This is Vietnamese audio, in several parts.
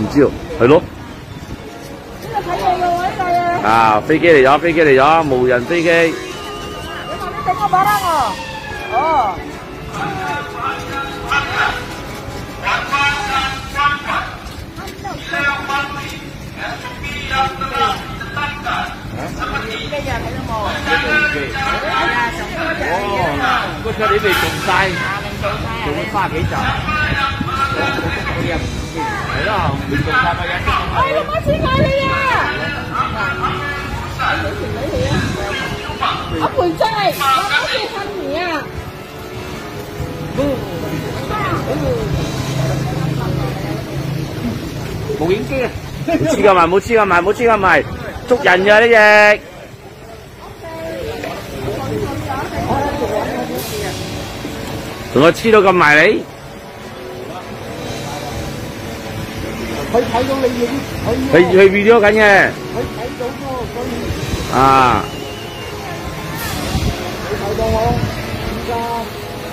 唔知喎，系咯。啊，飞机嚟咗，飞机嚟咗，无人飞机。你话你整个把啦我，哦。哦，嗰车你未做晒，做咗卅几集。 系咯，未做晒嘅嘢。哎，老妈钱买你啊！我赔真系，我攞住趁年啊！无影机啊！冇黐㗎埋，冇黐㗎埋，冇黐㗎埋，捉人㗎呢只。同我黐到咁埋你。 佢睇到你影，佢佢佢 video 紧嘅。佢睇到咯，所以啊，你睇到我而家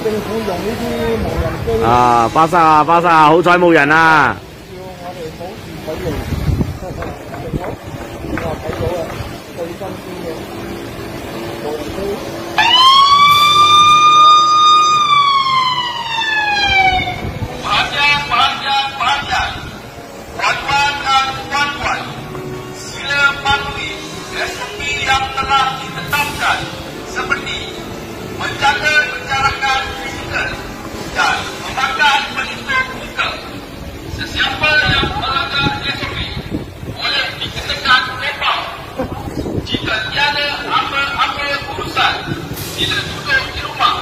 政府用呢啲无人机，啊，巴沙啊，巴沙啊，好彩冇人啊！要我哋保持佢型。好，我睇到啊，最新鲜嘅无人机。 kesihatan seperti menjaga kejarakan fizikal dan memakai penutup muka. Sesiapa yang melanggar SOP boleh dikenakan lepas jika tiada apa-apa urusan bila duduk di rumah.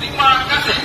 Terima kasih.